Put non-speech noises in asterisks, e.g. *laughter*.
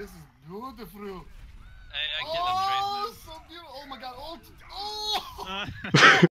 this is beautiful. Hey, I get them Oh, so beautiful. Oh my god. Oh, oh. *laughs* *laughs*